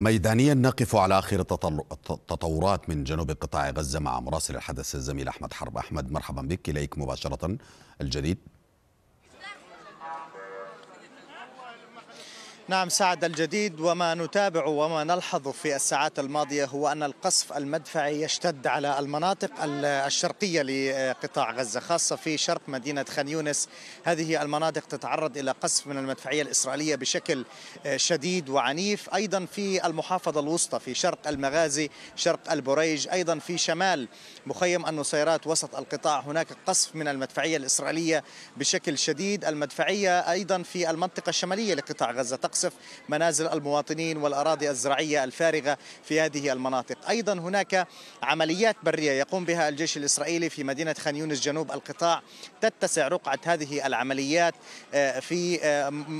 ميدانيا نقف على آخر التطورات من جنوب قطاع غزة مع مراسل الحدث الزميل أحمد حرب. أحمد مرحبا بك إليك مباشرة الجديد. نعم سعد الجديد وما نتابع وما نلحظ في الساعات الماضية هو أن القصف المدفعي يشتد على المناطق الشرقية لقطاع غزة خاصة في شرق مدينة خان يونس. هذه المناطق تتعرض إلى قصف من المدفعية الإسرائيلية بشكل شديد وعنيف. أيضا في المحافظة الوسطى في شرق المغازي شرق البريج أيضا في شمال مخيم النصيرات وسط القطاع. هناك قصف من المدفعية الإسرائيلية بشكل شديد. المدفعية أيضا في المنطقة الشمالية لقطاع غزة تقصف منازل المواطنين والأراضي الزراعية الفارغة في هذه المناطق. أيضا هناك عمليات برية يقوم بها الجيش الإسرائيلي في مدينة خان يونس جنوب القطاع تتسع رقعة هذه العمليات في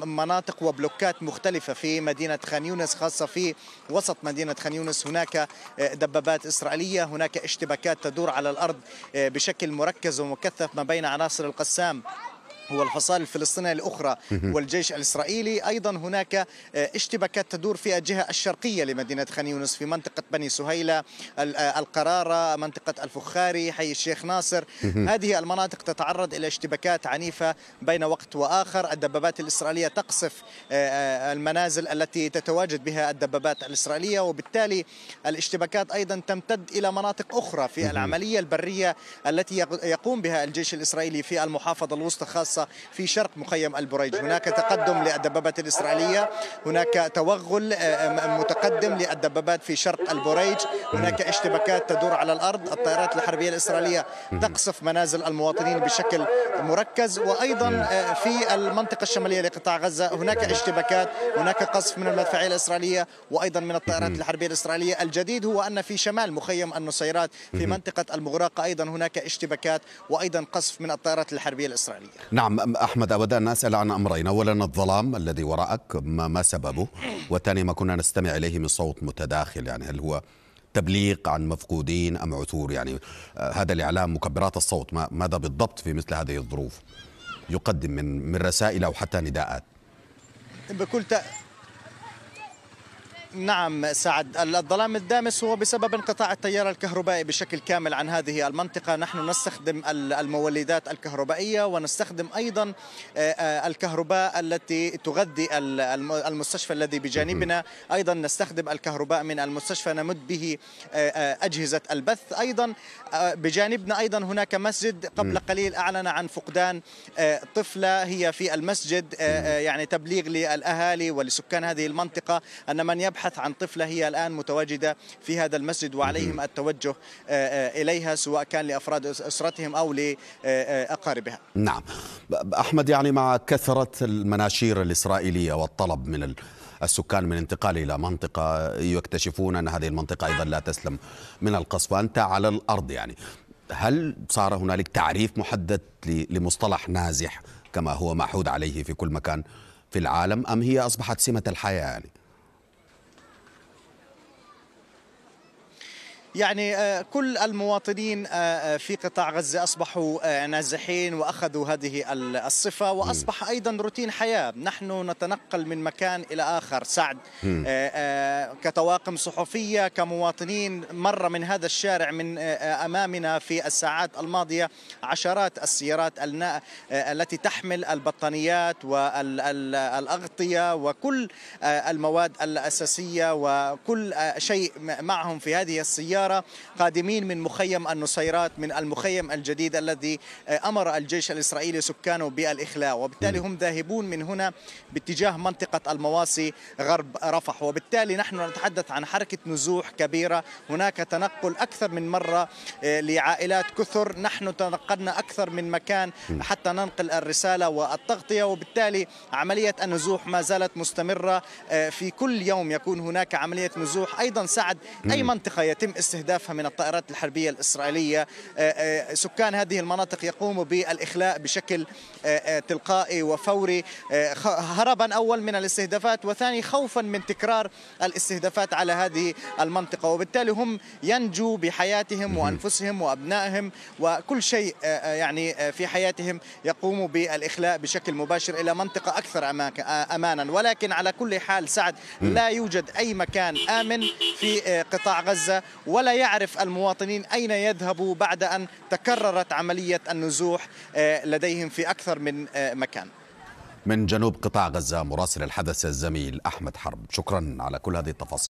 مناطق وبلوكات مختلفة في مدينة خان يونس خاصة في وسط مدينة خان يونس. هناك دبابات إسرائيلية هناك اشتباكات تدور على الأرض بشكل مركز ومكثف ما بين عناصر القسام والفصائل الفلسطينية الأخرى والجيش الإسرائيلي. أيضا هناك اشتباكات تدور في الجهة الشرقية لمدينة خان يونس في منطقة بني سهيلة القرارة منطقة الفخاري حي الشيخ ناصر. هذه المناطق تتعرض إلى اشتباكات عنيفة بين وقت وآخر. الدبابات الإسرائيلية تقصف المنازل التي تتواجد بها الدبابات الإسرائيلية. وبالتالي الاشتباكات أيضا تمتد إلى مناطق أخرى في العملية البرية التي يقوم بها الجيش الإسرائيلي في المحافظة الوسطى خاصة خاصة في شرق مخيم البريج. هناك تقدم للدبابات الإسرائيلية هناك توغل متقدم للدبابات في شرق البريج. هناك اشتباكات تدور على الأرض. الطائرات الحربية الإسرائيلية تقصف منازل المواطنين بشكل مركز. وأيضا في المنطقة الشمالية لقطاع غزة هناك اشتباكات هناك قصف من المدفعية الإسرائيلية وأيضا من الطائرات الحربية الإسرائيلية. الجديد هو أن في شمال مخيم النصيرات في منطقة المغراقة أيضا هناك اشتباكات وأيضا قصف من الطائرات الحربية الإسرائيلية. نعم. نعم أحمد أبدا نسأل عن أمرين. أولا الظلام الذي وراءك ما, ما سببه؟ والثاني ما كنا نستمع إليه من صوت متداخل يعني هل هو تبليغ عن مفقودين أم عثور؟ يعني آه هذا الإعلام مكبرات الصوت ما ماذا بالضبط في مثل هذه الظروف؟ يقدم من من رسائل أو حتى نداءات. بكل تأ... نعم سعد الظلام الدامس هو بسبب انقطاع التيار الكهربائي بشكل كامل عن هذه المنطقة. نحن نستخدم المولدات الكهربائية ونستخدم أيضا الكهرباء التي تغذي المستشفى الذي بجانبنا. أيضا نستخدم الكهرباء من المستشفى نمد به أجهزة البث. أيضا بجانبنا أيضا هناك مسجد. قبل قليل أعلن عن فقدان طفلة هي في المسجد يعني تبليغ للأهالي ولسكان هذه المنطقة أن من يبحث يبحث عن طفلة هي الآن متواجدة في هذا المسجد وعليهم التوجه إليها سواء كان لأفراد أسرتهم أو لأقاربها نعم. أحمد يعني مع كثرة المناشير الإسرائيلية والطلب من السكان من انتقال إلى منطقة يكتشفون أن هذه المنطقة أيضا لا تسلم من القصف. وأنت على الأرض يعني هل صار هنالك تعريف محدد لمصطلح نازح كما هو معهود عليه في كل مكان في العالم أم هي أصبحت سمة الحياة يعني؟ يعني كل المواطنين في قطاع غزة أصبحوا نازحين وأخذوا هذه الصفة وأصبح أيضا روتين حياة. نحن نتنقل من مكان إلى آخر. سعد كطواقم صحفية كمواطنين مر من هذا الشارع من أمامنا في الساعات الماضية عشرات السيارات التي تحمل البطانيات والأغطية وكل المواد الأساسية وكل شيء معهم في هذه السيارة. السيارة قادمين من مخيم النصيرات من المخيم الجديد الذي أمر الجيش الإسرائيلي سكانه بالإخلاء. وبالتالي هم ذاهبون من هنا باتجاه منطقة المواصي غرب رفح. وبالتالي نحن نتحدث عن حركة نزوح كبيرة. هناك تنقل أكثر من مرة لعائلات كثر. نحن تنقلنا أكثر من مكان حتى ننقل الرسالة والتغطية. وبالتالي عملية النزوح ما زالت مستمرة في كل يوم يكون هناك عملية نزوح. أيضا سعد أي منطقة يتم استهدافها من الطائرات الحربية الإسرائيلية. سكان هذه المناطق يقوموا بالإخلاء بشكل تلقائي وفوري. هربا أول من الاستهدافات وثاني خوفا من تكرار الاستهدافات على هذه المنطقة. وبالتالي هم ينجوا بحياتهم وأنفسهم وأبنائهم وكل شيء يعني في حياتهم يقوموا بالإخلاء بشكل مباشر إلى منطقة أكثر أمانا. ولكن على كل حال سعد لا يوجد أي مكان آمن في قطاع غزة ولا يعرف المواطنين أين يذهبوا بعد أن تكررت عملية النزوح لديهم في أكثر من مكان. من جنوب قطاع غزة مراسل الحدث الزميل أحمد حرب. شكرا على كل هذه التفاصيل.